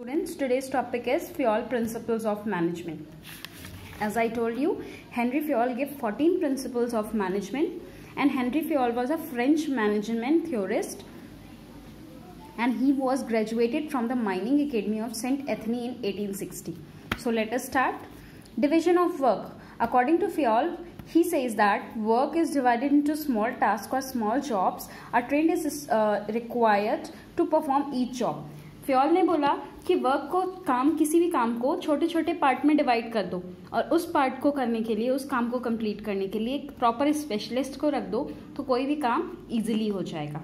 Students, today's topic is Fayol Principles of Management. As I told you, Henry Fayol gave 14 principles of management and Henry Fayol was a French management theorist and he was graduated from the Mining Academy of St. Ethne in 1860. So let us start. Division of work. According to Fayol, he says that work is divided into small tasks or small jobs. A trained is uh, required to perform each job. Fayol ने बोला कि work को काम, किसी भी काम को छोटे छोटे पार्ट में डिवाइड कर दो और उस पार्ट को करने के लिए, उस काम को कंप्लीट करने के लिए एक प्रॉपर स्पेशलिस्ट को रख दो तो कोई भी काम इजीली हो जाएगा।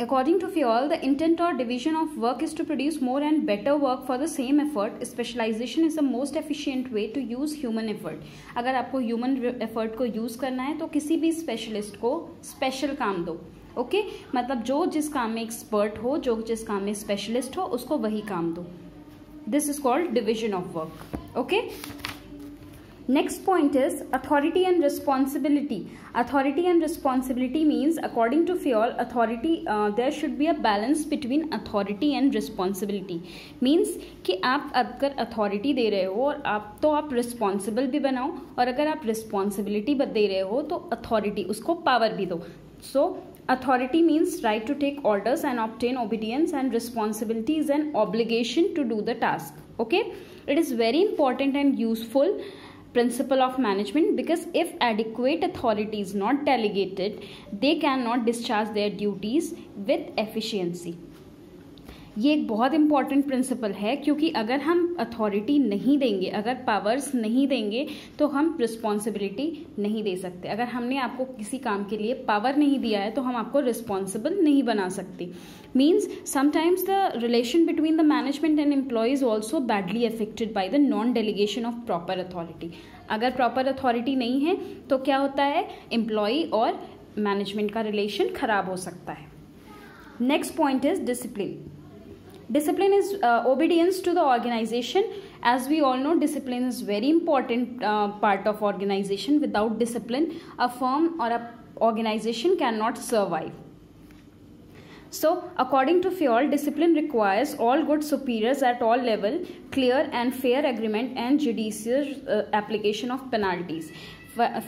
According to Fayol the intent और division of work is to produce more and better work for the same effort specialisation is the most efficient way to use human effort अगर आपको ह्यूमन एफर्ट को use करना है तो किसी भी specialist को स्पेशल काम दो। ओके? मतलब जो जिस काम में एक्सपर्ट हो, जो जिस काम में स्पेशलिस्ट हो, उसको वही काम दो। This is called division of work okay? Next point is authority and responsibility authority and responsibility means according to Fayol authority there should be a balance between authority and responsibility means कि आप अगर authority दे रहे हो, और आप तो आप responsible भी बनाओ, और अगर आप रिस्पॉन्सिबिलिटी दे रहे हो तो अथॉरिटी उसको पावर भी दो। So authority means right to take orders and obtain obedience and responsibility is an obligation to do the task. Okay, it is very important and useful principle of management because if adequate authority is not delegated they cannot discharge their duties with efficiency ये एक बहुत important principle है, क्योंकि अगर हम authority नहीं देंगे, अगर पावर्स नहीं देंगे तो हम रिस्पॉन्सिबिलिटी नहीं दे सकते। अगर हमने आपको किसी काम के लिए पावर नहीं दिया है तो हम आपको रिस्पॉन्सिबल नहीं बना सकते। Means sometimes the relation between the management and employees also badly affected by the non delegation of proper authority अगर प्रॉपर अथॉरिटी नहीं है तो क्या होता है? एम्प्लॉय और मैनेजमेंट का रिलेशन खराब हो सकता है। Next point is discipline discipline is uh, obedience to the organization. As we all know discipline is very important uh, part of organization. Without discipline a firm or a organization cannot survive so, according to Fayol, discipline requires all good superiors at all level, clear and fair agreement and judicious uh, application of penalties.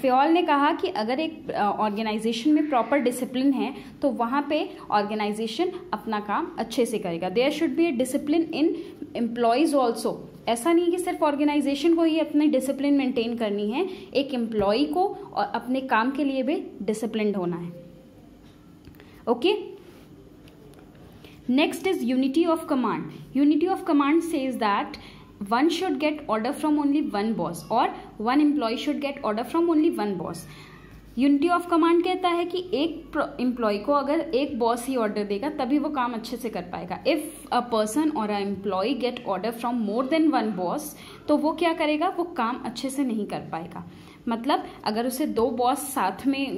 Fayol ने कहा कि अगर एक organisation में proper discipline है तो वहाँ पे ऑर्गेनाइजेशन अपना काम अच्छे से करेगा। There should be a discipline in employees also ऐसा नहीं कि सिर्फ़ ऑर्गेनाइजेशन को ही अपने डिसिप्लिन मेंटेन करनी है एक एम्प्लॉय को और अपने काम के लिए भी डिसिप्लिन होना है। Okay next is unity of command unity of command says that one should get order from only one boss or one employee should get order from only one boss. Unity of command कहता है कि एक employee को अगर एक boss ही order देगा, तभी वो काम अच्छे से कर पाएगा। इफ़ अ पर्सन और a employee get order from more than one boss तो वो क्या करेगा? वो काम अच्छे से नहीं कर पाएगा। मतलब अगर उसे दो बॉस साथ में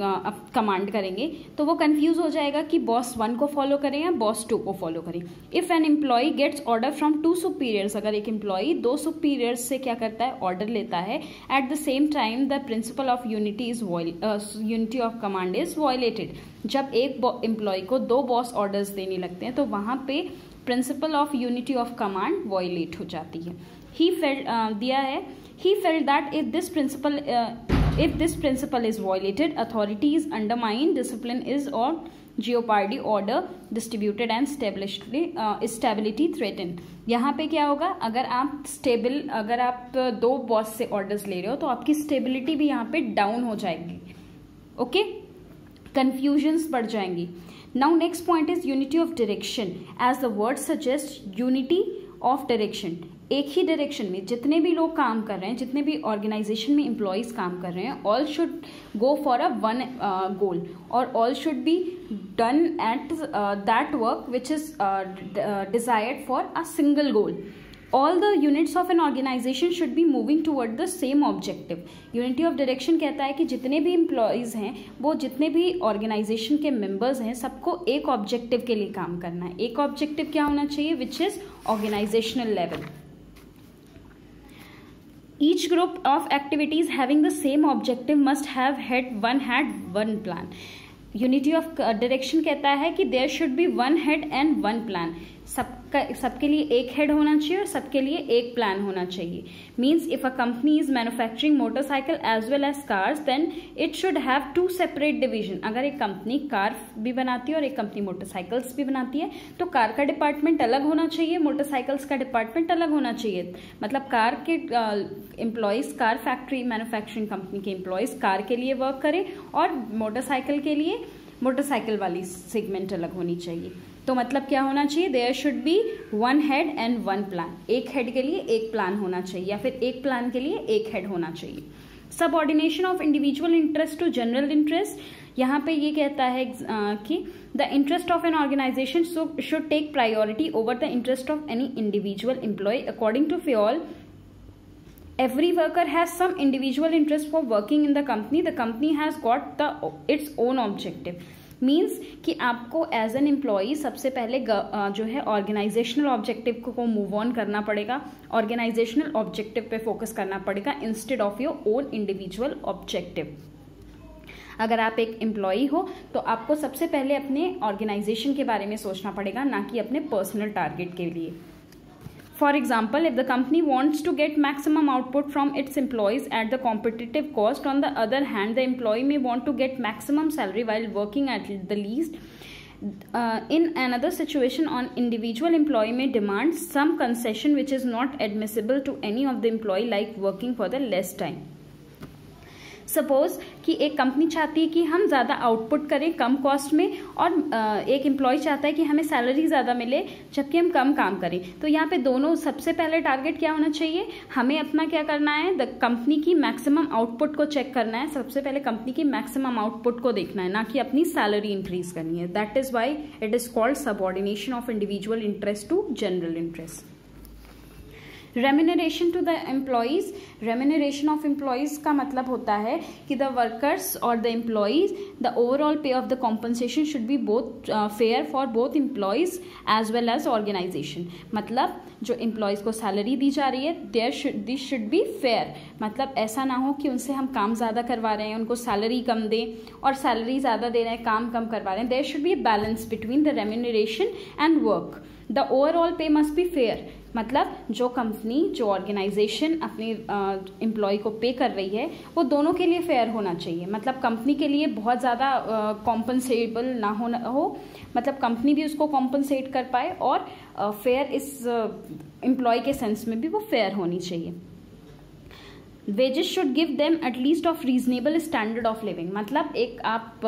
कमांड करेंगे तो वो कंफ्यूज हो जाएगा कि बॉस वन को फॉलो करें या बॉस टू को फॉलो करें। If an employee gets order from two superiors अगर एक एम्प्लॉय दो सुपीरियर्स से क्या करता है ऑर्डर लेता है at the same time the principle of unity is unity of command is violated जब एक एम्प्लॉय को दो बॉस ऑर्डर्स देने लगते हैं तो वहाँ पे principle of unity of command violate हो जाती है। ही फेल दिया है He felt that if this principle uh, if this principle is violated, authority is undermined, discipline is or order distributed and stability uh, stability threatened यहाँ पे क्या होगा अगर आप स्टेबल अगर आप दो बॉस से ऑर्डर्स ले रहे हो तो आपकी स्टेबिलिटी भी यहाँ पे डाउन हो जाएगी ओके कंफ्यूजन्स बढ़ जाएँगी now next point is unity of direction as the word suggest unity of direction एक ही डायरेक्शन में जितने भी लोग काम कर रहे हैं, जितने भी ऑर्गेनाइजेशन में इम्प्लॉयज़ काम कर रहे हैं all should go for a one goal और all should be done at that work which is desired for a single goal all the units of an organisation should be moving toward the same objective unity of direction कहता है कि जितने भी employees हैं, वो जितने भी organization के मेंबर्स हैं, सबको एक ऑब्जेक्टिव के लिए काम करना है. एक ऑब्जेक्टिव क्या होना चाहिए? Which is organisational level each group of activities having the same objective must have had one had one plan unity of direction कहता है कि there should be one head and one plan सबका, सबके लिए एक हेड होना चाहिए और सबके लिए एक प्लान होना चाहिए। Means if a company is manufacturing motorcycle as well as cars then it should have two separate division अगर एक कंपनी कार भी बनाती है और एक कंपनी मोटरसाइकिल्स भी बनाती है तो कार का डिपार्टमेंट अलग होना चाहिए मोटरसाइकिल्स का डिपार्टमेंट अलग होना चाहिए। मतलब कार के employees car factory manufacturing company के एम्प्लॉयज़ कार के लिए वर्क करें और मोटरसाइकिल के लिए मोटरसाइकिल वाली सेगमेंट अलग होनी चाहिए। तो मतलब क्या होना चाहिए? There should be one head and one plan एक हेड के लिए एक प्लान होना चाहिए या फिर एक प्लान के लिए एक हेड होना चाहिए। Subordination of individual interest to general interest यहाँ पे ये कहता है कि the interest of an organisation should take priority over the interest of any individual employee according to Fayol every worker has some individual interest for working in the company. The company has got the, its own objective. Means कि आपको as an employee सबसे पहले जो है organisational objective को move on करना पड़ेगा। Organisational objective पे फोकस करना पड़ेगा instead of your own individual objective अगर आप एक एम्प्लॉई हो तो आपको सबसे पहले अपने ऑर्गेनाइजेशन के बारे में सोचना पड़ेगा, ना कि अपने पर्सनल टारगेट के लिए। For example, if the company wants to get maximum output from its employees at the competitive cost, on the other hand, the employee may want to get maximum salary while working at the least. Uh, in another situation, on individual employee may demand some concession which is not admissible to any of the employee like working for the less time. Suppose कि एक company चाहती है कि हम ज़्यादा output करें कम cost में, और एक एम्प्लॉय चाहता है कि हमें सैलरी ज़्यादा मिले, जबकि हम कम काम करें। तो यहाँ पे दोनों, सबसे पहले टारगेट क्या होना चाहिए? हमें अपना क्या करना है? द कंपनी की मैक्सिमम आउटपुट को चेक करना है। सबसे पहले कंपनी की मैक्सिमम आउटपुट को देखना है, ना कि अपनी सैलरी इंक्रीज करनी है। That is why it is called subordination of individual interest to general interest remuneration to the employees remuneration of employees का मतलब होता है कि द वर्कर्स और the employees the overall pay of the compensation should be both fair for both employees as well as organisation मतलब जो employees को salary दी जा रही है there should this should be fair मतलब ऐसा ना हो कि उनसे हम काम ज़्यादा करवा रहे हैं, उनको सैलरी कम दें और सैलरी ज़्यादा दे रहे हैं, काम कम करवा रहे हैं। There should be balance between the remuneration and work the overall pay must be fair मतलब जो कंपनी जो ऑर्गेनाइजेशन अपने एम्प्लॉय को पे कर रही है, वो दोनों के लिए फेयर होना चाहिए। मतलब कंपनी के लिए बहुत ज़्यादा कॉम्पनसेबल ना होना हो मतलब कंपनी भी उसको कॉम्पनसेट कर पाए और फेयर इस एम्प्लॉय के सेंस में भी वो फेयर होनी चाहिए। Wages should give them at least of reasonable standard of living मतलब एक आप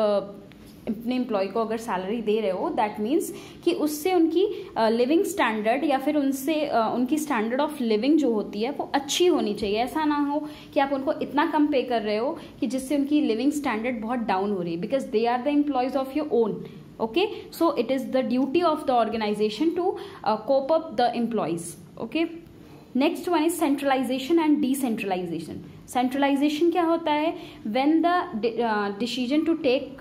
अपने एम्प्लॉय को अगर सैलरी दे रहे हो दैट मीन्स कि उससे उनकी लिविंग uh, स्टैंडर्ड या फिर उनसे uh, उनकी स्टैंडर्ड ऑफ़ लिविंग जो होती है वो अच्छी होनी चाहिए। ऐसा ना हो कि आप उनको इतना कम पे कर रहे हो कि जिससे उनकी लिविंग स्टैंडर्ड बहुत डाउन हो रही है because they are the employees of your own okay so it is the duty of the organisation to cope up the employees okay next one is centralisation and decentralisation centralisation क्या होता है? When the decision to take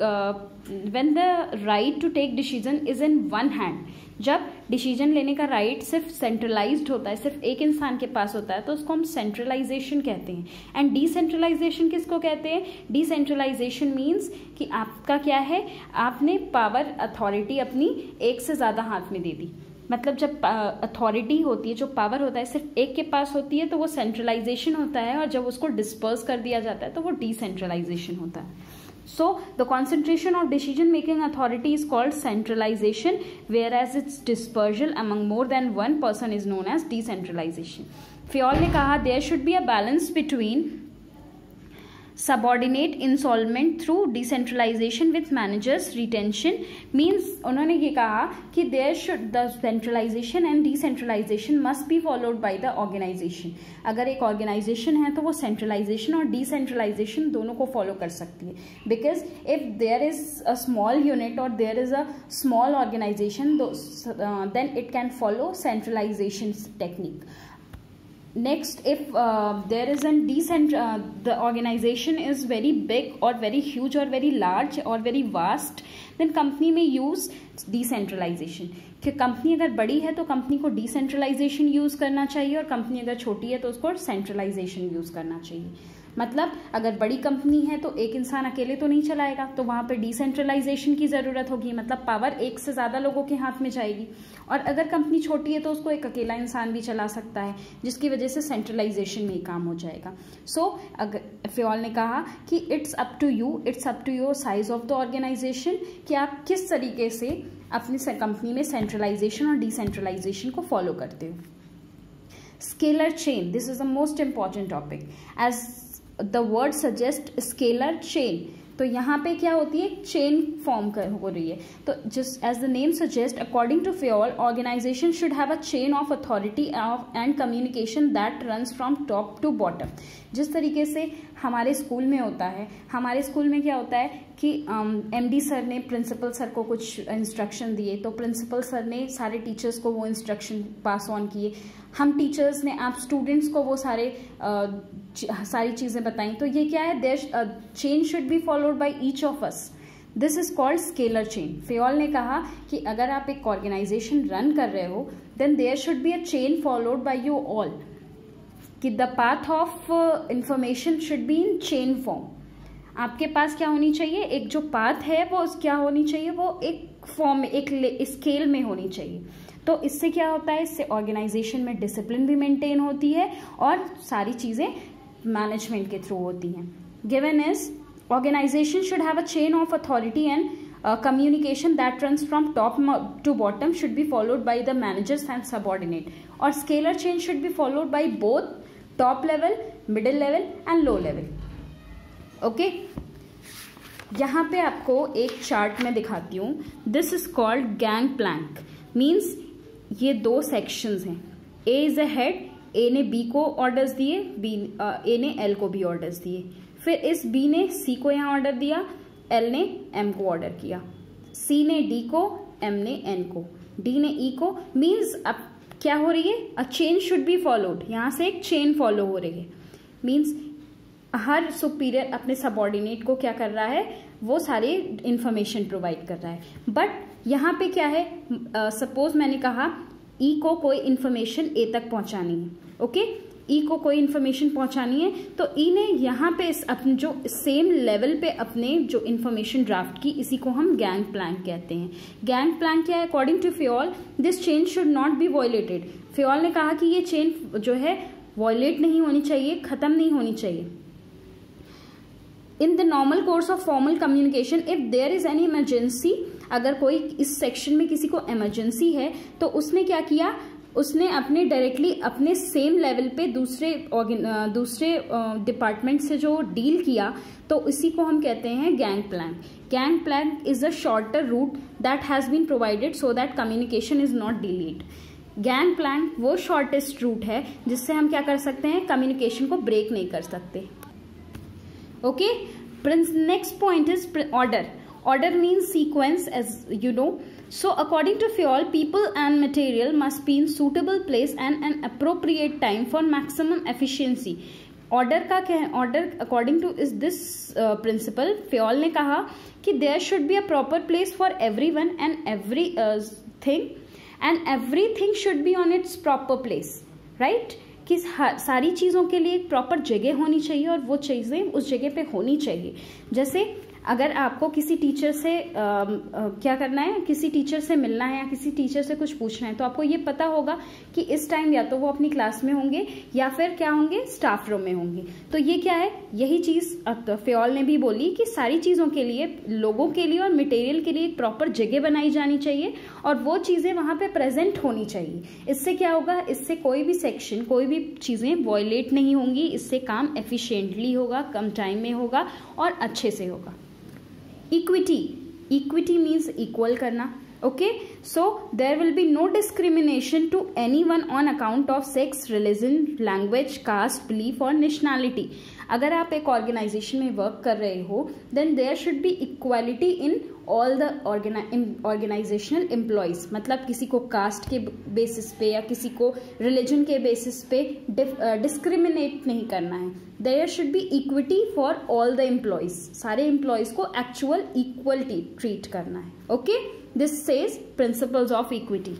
when the right to take decision is in one hand जब decision लेने का right right सिर्फ़ centralised होता है, सिर्फ़ एक इंसान के पास होता है तो उसको हम सेंट्रलाइजेशन कहते हैं। एंड डिसेंट्रलाइजेशन किसको कहते हैं? डिसेंट्रलाइजेशन मीन्स कि आपका क्या है? आपने पावर अथॉरिटी अपनी एक से ज़्यादा हाथ में दे दी। मतलब जब अथॉरिटी होती है, जो पावर होता है, सिर्फ़ एक के पास होती है तो वो सेंट्रलाइजेशन होता है, और जब उसको डिस्पर्स कर दिया जाता है तो वो डिसेंट्रलाइजेशन होता है। So the concentration of decision making authority is called centralization whereas its dispersal among more than one person is known as decentralization. Fiol ne kaha there should be a balance between subordinate involvement through decentralisation with managers retention means उन्होंने ये कहा कि there should the centralisation and decentralisation must be followed by the organisation अगर एक organization है तो वो centralisation और डिसेंट्रलाइजेशन दोनों को फॉलो कर सकती है। Because if there is a small unit और there is a small organisation then it can follow centralisation technique next if uh, there is an decent uh, the organization is very big or very huge or very large or very vast then company may use decentralization कि company अगर बड़ी है तो company को decentralization use करना चाहिए और company अगर छोटी है तो उसको सेंट्रलाइजेशन यूज़ करना चाहिए मतलब अगर बड़ी कंपनी है तो एक इंसान अकेले तो नहीं चलाएगा तो वहाँ पे डिसेंट्रलाइजेशन की ज़रूरत होगी मतलब पावर एक से ज़्यादा लोगों के हाथ में जाएगी। और अगर कंपनी छोटी है तो उसको एक अकेला इंसान भी चला सकता है, जिसकी वजह से सेंट्रलाइजेशन में ही काम हो जाएगा। सो अगर फ्योल ने कहा कि it's up to you it's up to your size of the organisation कि आप किस तरीके से अपनी कंपनी में सेंट्रलाइजेशन और डिसेंट्रलाइजेशन को फॉलो करते हो। Scalar chain this is the most important topic as the word suggest scalar chain तो यहाँ पे क्या होती है? चेन फॉर्म कर हो रही है। तो just as the name suggest according to Fayol organisation should have a chain of authority and communication that runs from top to bottom जिस तरीके से हमारे स्कूल में होता है, हमारे स्कूल में क्या होता है? कि एम डी सर ने प्रिंसिपल सर को कुछ इंस्ट्रक्शन दिए तो प्रिंसिपल सर ने सारे टीचर्स को वो इंस्ट्रक्शन पास ऑन किए। हम टीचर्स ने आप स्टूडेंट्स को वो सारे आ, सारी चीज़ें बताई। तो ये क्या है? There chain should be followed by each of us this is called scalar chain Fayol ने कहा कि अगर आप एक ऑर्गेनाइजेशन रन कर रहे हो then there should be a chain followed by you all कि the path of information should be in chain form आपके पास क्या होनी चाहिए? एक जो पाथ है, वो क्या होनी चाहिए? वो एक फॉर्म में, एक स्केल में होनी चाहिए। तो इससे क्या होता है? इससे ऑर्गेनाइजेशन में डिसिप्लिन भी मेंटेन होती है और सारी चीज़ें मैनेजमेंट के थ्रू होती हैं। Given is organisation should have a chain of authority and communication that runs from top to bottom should be followed by the managers and subordinate और scalar chain should be followed by both top level middle level and low level okay यहाँ पे आपको एक chart में दिखाती हूँ। This is called gang plank means ये दो सेक्शंस हैं। A is a head A ने बी को ऑर्डर्स दिए बी ए ने एल को भी ऑर्डर्स दिए। फिर इस बी ने सी को यहाँ ऑर्डर दिया एल ने एम को ऑर्डर किया। सी ने डी को एम ने एन को। डी ने ई e को। मीन्स अब क्या हो रही है? A chain should be followed यहाँ से एक चेन फॉलो हो रही है। मीन्स हर सुपीरियर अपने सबॉर्डिनेट को क्या कर रहा है? वो सारे इंफॉर्मेशन प्रोवाइड कर रहा है। बट यहाँ पे क्या है? सपोज़ uh, मैंने कहा ई e को कोई इन्फॉर्मेशन ए तक पहुँचानी है ओके? ई e को कोई इन्फॉर्मेशन पहुंचानी है तो ई e ने यहाँ पे इस अपने जो सेम लेवल पे अपने जो इन्फॉर्मेशन ड्राफ्ट की इसी को हम गैंग प्लान कहते हैं। गैंग प्लान क्या है? According to Fayol this change should not be violated Fayol ने कहा कि ये चेन जो है वॉयलेट नहीं होनी चाहिए खत्म नहीं होनी चाहिए। In the normal course of formal communication if there is any emergency अगर कोई इस सेक्शन में किसी को इमरजेंसी है तो उसने क्या किया? उसने अपने डायरेक्टली अपने सेम लेवल पे दूसरे दूसरे डिपार्टमेंट से जो डील किया तो इसी को हम कहते हैं gang plan gang plan is a shorter route that has been provided so that communication is not delete gang plan वो शॉर्टेस्ट रूट है, जिससे हम क्या कर सकते हैं? कम्युनिकेशन को ब्रेक नहीं कर सकते. Okay next point is order order means sequence as you know So according to Fayol, people and material must be in suitable place and an appropriate time for maximum efficiency. Order का क्या है order according to is this principle Fayol ने कहा कि there should be a proper place for every one and every thing and every thing should be on its proper place right कि सारी चीज़ों के लिए एक प्रॉपर जगह होनी चाहिए और वो चीज़ें उस जगह पे होनी चाहिए। जैसे अगर आपको किसी टीचर से आ, आ, क्या करना है? किसी टीचर से मिलना है या किसी टीचर से कुछ पूछना है तो आपको ये पता होगा कि इस टाइम या तो वो अपनी क्लास में होंगे या फिर क्या होंगे? स्टाफ रूम में होंगे। तो ये क्या है? यही चीज़ फ्योल ने भी बोली कि सारी चीज़ों के लिए लोगों के लिए और मटेरियल के लिए एक प्रॉपर जगह बनाई जानी चाहिए और वो चीज़ें वहाँ पर प्रेजेंट होनी चाहिए। इससे क्या होगा? इससे कोई भी सेक्शन कोई भी चीज़ें वॉयलेट नहीं होंगी। इससे काम एफिशिएंटली होगा कम टाइम में होगा और अच्छे से होगा। इक्विटी इक्विटी मीन्स इक्वल करना. Okay so there will be no discrimination to any one on account of sex religion language caste belief और नेशनैलिटी अगर आप एक ऑर्गेनाइजेशन में वर्क कर रहे हो then there should be equality in all the organisational employees मतलब किसी को कास्ट के बेसिस पे या किसी को रिलीजन के बेसिस पे डिस्क्रिमिनेट uh, नहीं करना है there should be equity for all the employees सारे एम्प्लॉयज़ को एक्चुअल इक्वलिटी ट्रीट करना है okay this says principles of equity.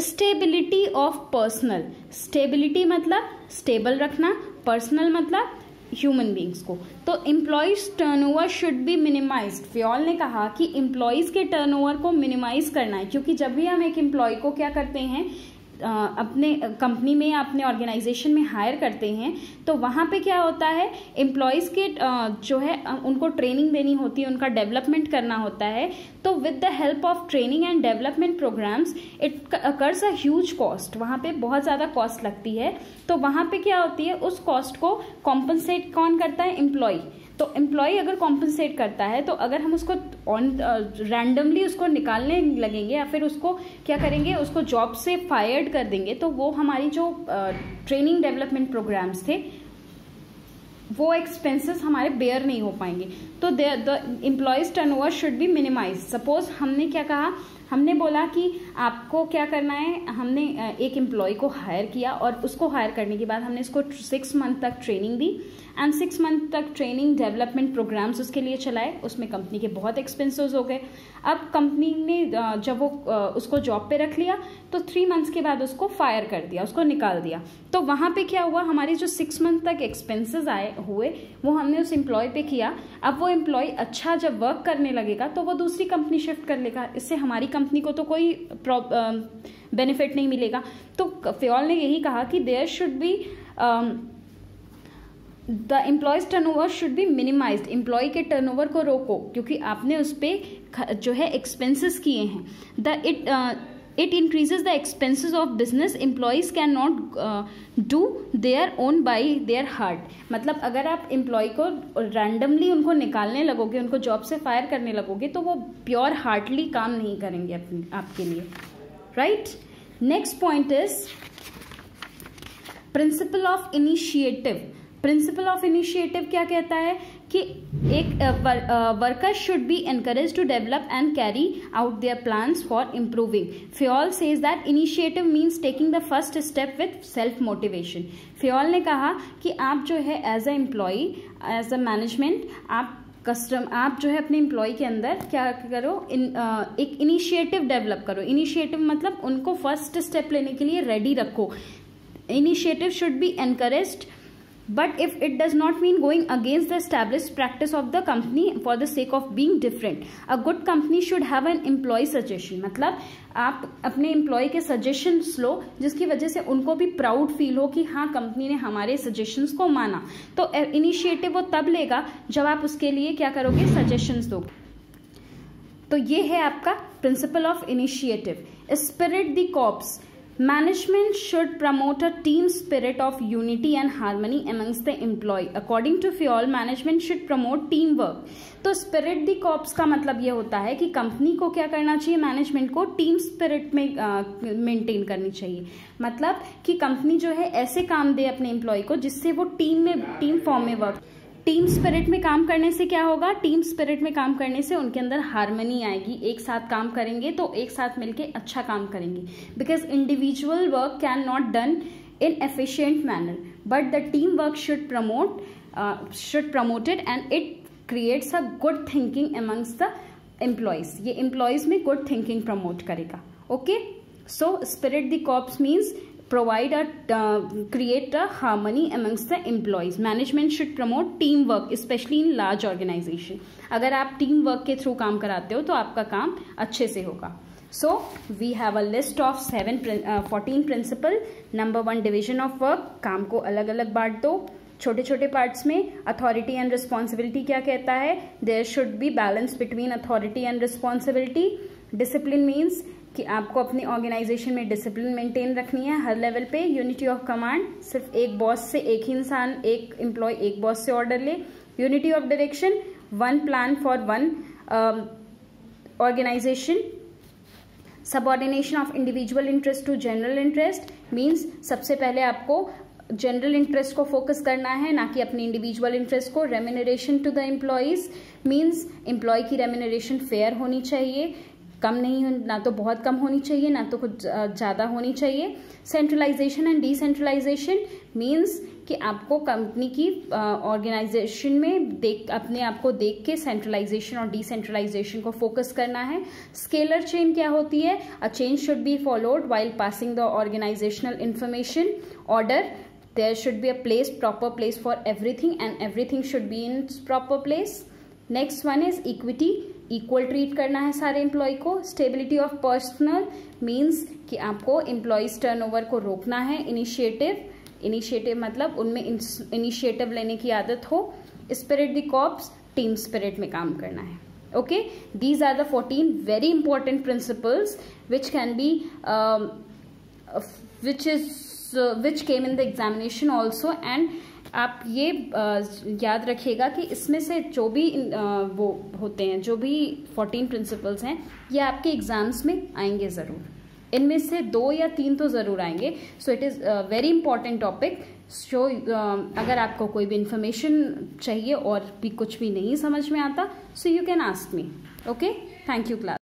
Stability of personal stability मतलब स्टेबल रखना पर्सनल मतलब ह्यूमन बींग्स को. तो employees turnover should be minimise Fayol ने कहा कि एम्प्लॉयज़ के टर्नओवर को मिनिमाइज करना है, क्योंकि जब भी हम एक एम्प्लॉय को क्या करते हैं अपने कंपनी में या अपने ऑर्गेनाइजेशन में हायर करते हैं तो वहाँ पे क्या होता है एम्प्लॉयज़ के जो है उनको ट्रेनिंग देनी होती है, उनका डेवलपमेंट करना होता है तो with the help of training and development programmes it occurs a huge cost वहाँ पे बहुत ज़्यादा कॉस्ट लगती है। तो वहाँ पे क्या होती है, उस कॉस्ट को कॉम्पनसेट कौन करता है? एम्प्लॉय तो एम्प्लॉय अगर कॉम्पनसेट करता है तो अगर हम उसको ऑन रैंडमली uh, उसको निकालने लगेंगे या फिर उसको क्या करेंगे उसको जॉब से फायर्ड कर देंगे तो वो हमारी जो ट्रेनिंग डेवलपमेंट प्रोग्राम्स थे वो एक्सपेंसेस हमारे बेयर नहीं हो पाएँगे। तो the employees turn over should be minimise suppose हमने क्या कहा हमने बोला कि आपको क्या करना है? हमने एक एम्प्लॉय को हायर किया और उसको हायर करने के बाद हमने उसको सिक्स मंथ तक ट्रेनिंग दी एंड सिक्स मंथ तक ट्रेनिंग डेवलपमेंट प्रोग्राम्स उसके लिए चलाए। उसमें कंपनी के बहुत एक्सपेंसेस हो गए। अब कंपनी ने जब वो उसको जॉब पे रख लिया तो थ्री मंथ्स के बाद उसको फायर कर दिया, उसको निकाल दिया। तो वहाँ पे क्या हुआ, हमारे जो सिक्स मंथ तक एक्सपेंसेस आए हुए, वो हमने उस एम्प्लॉय पे किया। अब वो एम्प्लॉय अच्छा जब वर्क करने लगेगा तो वो दूसरी कंपनी शिफ्ट कर लेगा। इससे हमारी कंपनी को तो कोई बेनिफिट नहीं मिलेगा। तो फ्योल ने यही कहा कि there should be the employees turn over should be minimise employee के टर्नओवर को रोको, क्योंकि आपने उस पर जो है एक्सपेंसेस किए हैं। The it it increases the expenses of business employees can not do their own by their heart मतलब अगर आप एम्प्लॉय को रैंडमली उनको निकालने लगोगे, उनको जॉब से फायर करने लगोगे तो वो प्योर हार्टली काम नहीं करेंगे अपनी, आपके लिए. Right next point is principle of initiative principle of initiative क्या कहता है कि एक worker should be encourage to develop and carry out their plans for improving Fayol says that initiative means taking the first step with self motivation Fayol ने कहा कि आप जो है as a employ as a management आप custom आप जो है अपने एम्प्लॉय के अंदर क्या करो इन आ, एक इनिशिएटिव डेवलप करो. इनिशिएटिव मतलब उनको फ़र्स्ट स्टेप लेने के लिए रेडी रखो. Initiative should be encouraged but if it does not mean going against the established practice of the company for the sake of being different a good company should have an employee suggestion मतलब आप अपने एम्प्लॉय के suggestions लो जिसकी वजह से उनको भी प्राउड फील हो कि हाँ कंपनी ने हमारे सजेशंस को माना तो इनिशिएटिव वो तब लेगा जब आप उसके लिए क्या करोगे सजेशंस दो तो ये है आपका principle of initiative spirit the corps Management should promote a team spirit of unity and harmony amongst the employee. According to Fiol, management should promote teamwork. तो स्पिरिट दी कॉप्स का मतलब ये होता है कि कंपनी को क्या करना चाहिए मैनेजमेंट को टीम स्पिरिट में मेंटेन करनी चाहिए मतलब कि कंपनी जो है ऐसे काम दे अपने एम्प्लॉय को जिससे वो टीम में टीम फॉर्म में वर्क टीम स्पिरिट में काम करने से क्या होगा? टीम स्पिरिट में काम करने से उनके अंदर हारमोनी आएगी। एक साथ काम करेंगे तो एक साथ मिलके अच्छा काम करेंगे। Because individual work can not done in efficient manner but the team work should promote should promoted and it creates a good thinking amongst the employees ये एम्प्लॉयज़ में गुड थिंकिंग प्रमोट करेगा। Okay so spirit the corps means provide a uh, create a harmony amongst the employees. Management should promote team work especially in large organization. अगर आप team work के through काम कराते हो तो आपका काम अच्छे से होगा। So we have a list of seven fourteen principle number one division of work काम को अलग अलग बांट दो। छोटे छोटे पार्ट्स में अथॉरिटी एंड रिस्पॉन्सिबिलिटी क्या कहता है? There should be balance between authority and responsibility discipline means कि आपको अपनी ऑर्गेनाइजेशन में डिसिप्लिन मेंटेन रखनी है, हर लेवल पे यूनिटी ऑफ़ कमांड सिर्फ़ एक बॉस से एक ही इंसान, एक एम्प्लॉय एक बॉस से ऑर्डर ले। Unity of direction one plan for one organisation subordination of individual interest to general interest means सबसे पहले आपको जनरल इंटरेस्ट को फोकस करना है, ना कि अपने इंडिविजुअल इंटरेस्ट को। Remuneration to the employees means employee की रेमिनरेशन फेयर होनी चाहिए। कम नहीं ना तो बहुत कम होनी चाहिए, ना तो कुछ ज़्यादा होनी चाहिए। सेंट्रलाइजेशन एंड डिसेंट्रलाइजेशन मीन्स कि आपको कंपनी की ऑर्गेनाइजेशन में देख, अपने आप को देख के सेंट्रलाइजेशन और डिसेंट्रलाइजेशन को फोकस करना है। स्केलर चेन क्या होती है? A change should be followed while passing the organisational information order there should be a place, proper place for everything and everything should be in proper place. Next one is equity. Equal treat करना है सारे employee को. Stability of personal means कि आपको employees turnover को रोकना है initiative initiative मतलब उनमें इनिशिएटिव लेने की आदत हो. Spirit the corps team spirit में काम करना है. Are the 14 very important principles which can be um, which is uh, which came in the examination also and आप ये याद रखिएगा कि इसमें से जो भी वो होते हैं, जो भी फोर्टीन प्रिंसिपल्स हैं, ये आपके एग्ज़ाम्स में आएँगे ज़रूर। इनमें से दो या तीन तो ज़रूर आएँगे। So it is very important topic so अगर आपको कोई भी इंफॉर्मेशन चाहिए और भी कुछ भी नहीं समझ में आता so you can ask me okay thank you class